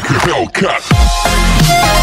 like a Hellcat.